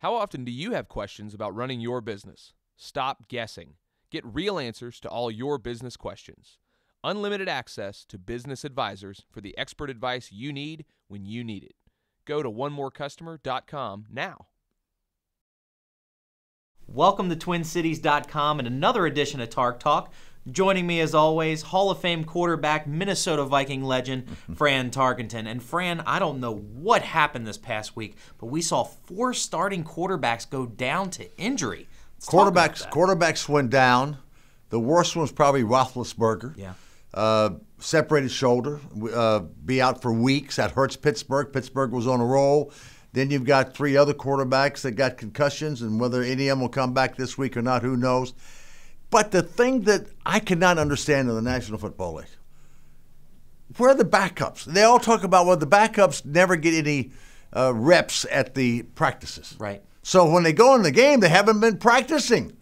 How often do you have questions about running your business? Stop guessing. Get real answers to all your business questions. Unlimited access to business advisors for the expert advice you need when you need it. Go to onemorecustomer.com now. Welcome to TwinCities.com and another edition of Tark Talk. Joining me as always, Hall of Fame quarterback, Minnesota Viking legend, Fran Tarkenton. And Fran, I don't know what happened this past week, but we saw four starting quarterbacks go down to injury. Let's Quarterbacks quarterbacks went down. The worst one was probably Roethlisberger. Yeah. Uh, separated shoulder, uh, be out for weeks. That hurts Pittsburgh. Pittsburgh was on a roll. Then you've got three other quarterbacks that got concussions, and whether any of them will come back this week or not, who knows. But the thing that I cannot understand in the National Football League, where are the backups? They all talk about well, the backups never get any uh, reps at the practices. Right. So when they go in the game, they haven't been practicing.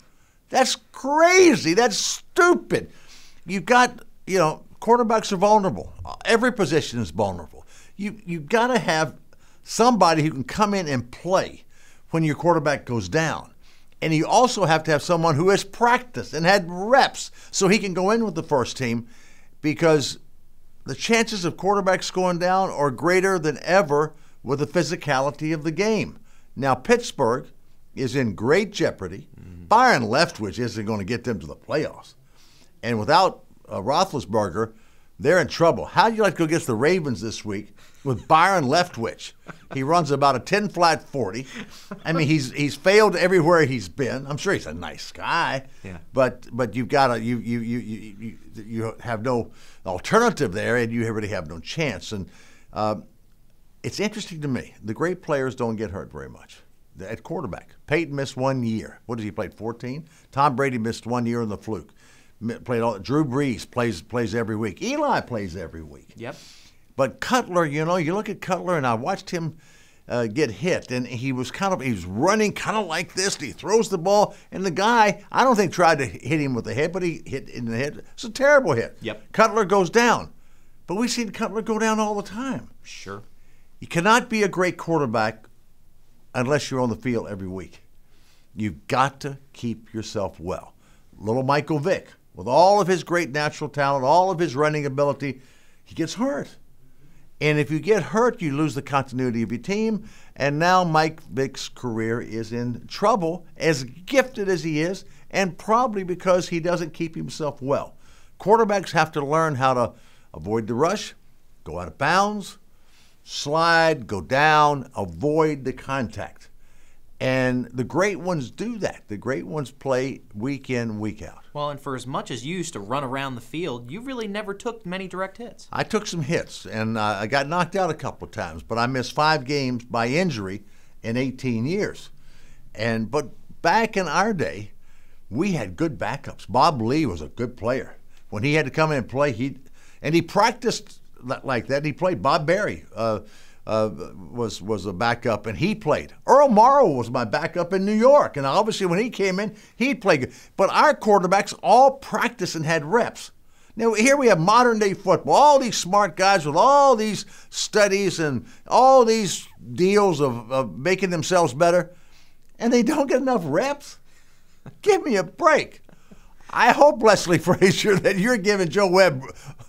That's crazy. That's stupid. You've got, you know, quarterbacks are vulnerable. Every position is vulnerable. You you've got to have somebody who can come in and play when your quarterback goes down. And you also have to have someone who has practiced and had reps so he can go in with the first team because the chances of quarterbacks going down are greater than ever with the physicality of the game. Now, Pittsburgh is in great jeopardy. Byron Leftwich isn't going to get them to the playoffs. And without uh, Roethlisberger, they're in trouble. How do you like to go against the Ravens this week with Byron Leftwich? He runs about a 10 flat 40. I mean, he's he's failed everywhere he's been. I'm sure he's a nice guy. Yeah. But but you've got to you you you you you, you have no alternative there, and you really have no chance. And uh, it's interesting to me. The great players don't get hurt very much. At quarterback, Peyton missed one year. What did he play? 14. Tom Brady missed one year in the fluke. Played all. Drew Brees plays plays every week. Eli plays every week. Yep. But Cutler, you know, you look at Cutler, and I watched him uh, get hit, and he was kind of he was running kind of like this. And he throws the ball, and the guy I don't think tried to hit him with the head, but he hit in the head. It's a terrible hit. Yep. Cutler goes down, but we've seen Cutler go down all the time. Sure. You cannot be a great quarterback unless you're on the field every week. You've got to keep yourself well. Little Michael Vick, with all of his great natural talent, all of his running ability, he gets hurt. And if you get hurt, you lose the continuity of your team. And now Mike Vick's career is in trouble, as gifted as he is, and probably because he doesn't keep himself well. Quarterbacks have to learn how to avoid the rush, go out of bounds, slide, go down, avoid the contact. And the great ones do that. The great ones play week in, week out. Well, and for as much as you used to run around the field, you really never took many direct hits. I took some hits and uh, I got knocked out a couple of times, but I missed five games by injury in 18 years. And but back in our day, we had good backups. Bob Lee was a good player. When he had to come in and play, he and he practiced like that. He played. Bob Berry uh, uh, was was a backup, and he played. Earl Morrall was my backup in New York, and obviously when he came in, he played. good. But our quarterbacks all practiced and had reps. Now here we have modern day football. All these smart guys with all these studies and all these deals of, of making themselves better, and they don't get enough reps. Give me a break. I hope Leslie Frazier that you're giving Joe Webb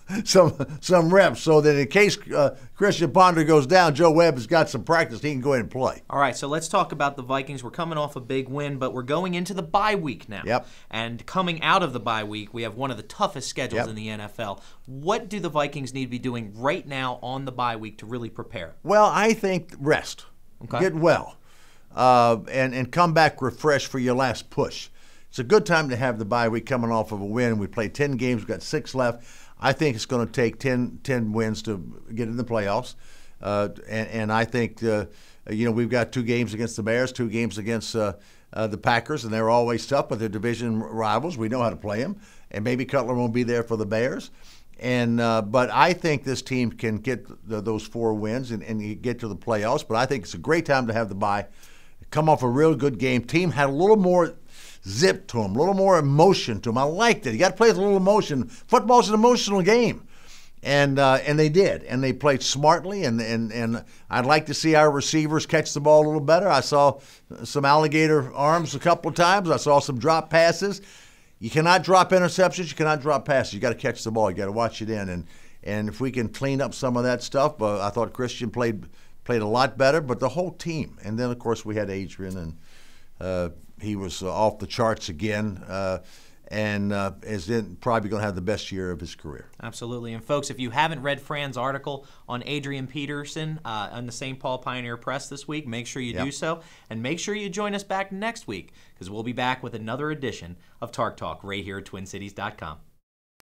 some some reps so that in case uh, Christian Ponder goes down, Joe Webb has got some practice. He can go ahead and play. All right, so let's talk about the Vikings. We're coming off a big win, but we're going into the bye week now. Yep. And coming out of the bye week, we have one of the toughest schedules Yep. in the NFL. What do the Vikings need to be doing right now on the bye week to really prepare? Well, I think rest, Okay. get well, uh, and and come back refreshed for your last push. It's a good time to have the bye week coming off of a win. We play 10 games, we've got six left. I think it's going to take 10, 10 wins to get in the playoffs. Uh, and, and I think, uh, you know, we've got two games against the Bears, two games against uh, uh, the Packers, and they're always tough, but they're division rivals. We know how to play them. And maybe Cutler won't be there for the Bears. And uh, but I think this team can get the, those four wins and, and get to the playoffs. But I think it's a great time to have the bye. Come off a real good game. Team had a little more zip to him, a little more emotion to him. I liked it. You got to play with a little emotion. Football's an emotional game, and uh, and they did, and they played smartly, and, and and I'd like to see our receivers catch the ball a little better. I saw some alligator arms a couple of times. I saw some drop passes. You cannot drop interceptions. You cannot drop passes. You got to catch the ball. You got to watch it in, and and if we can clean up some of that stuff, but I thought Christian played played a lot better, but the whole team, and then of course we had Adrian, and uh, he was uh, off the charts again. Uh, and uh, is then probably going to have the best year of his career. Absolutely. And folks, if you haven't read Fran's article on Adrian Peterson uh, on the St. Paul Pioneer Press this week, make sure you yep. do so. And make sure you join us back next week because we'll be back with another edition of Tark Talk right here at TwinCities.com.